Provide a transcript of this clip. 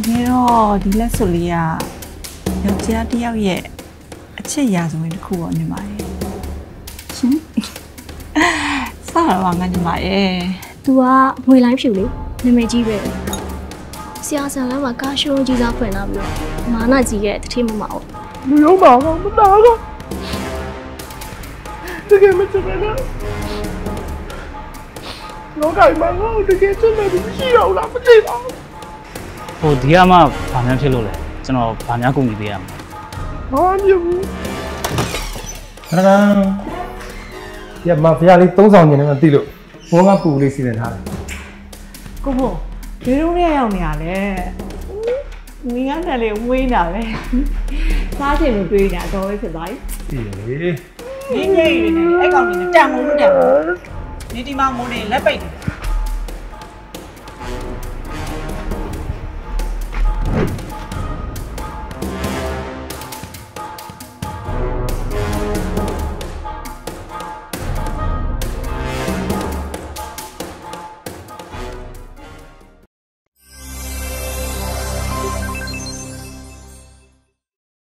တကယ်တော့ဒီလက်စွပ်လေးကယောက်ျားတစ်ယောက်ရဲ့အချစ်ရာဇဝင်တစ်ခုပေါ့ညီမရဲ့ရှင်စတော့ငါညီမရဲ့သူကငွေလိုင်းဖြူလေနာမည်ကြီးပဲဆရာဆန်လမ်းမှာကားရှိုးကြီးစားဖွင့်လာပြီးတော့မာနကြီးရဲ့တတိမမအောင်လူရောမှာတော့မသားတော့တကယ်မချင်ဘူးလောကမှာငါ့ကိုတကယ်ချစ်နေပြီမရှိတော့ဘူးလားမသိပါဘူး ဟိုဒီကမှဘာများဖြစ်လို့လဲကျွန်တော်ဘာများကုန်နေသေးရမလဲဘာမှမဖြစ်ဘူးခဏခဏရမဖျားလေးသုံးဆောင်နေတယ်မသိလို့ဘုံကပူလေးစီစဉ်ထားတယ်ကိုဖို့ဒီလိုနဲ့ရောက်နေရလဲငင်းရတဲ့လေဝေးနေတာပဲစားချင်လို့တွေးနေတာတော့ပဲဖြစ်သွားပြီကြည့်လေနေနေနေအဲ့ကောင်နေတန်မိုးလို့တန်မိုးနေဒီမှာမိုးနေလက်ပိတ်နေ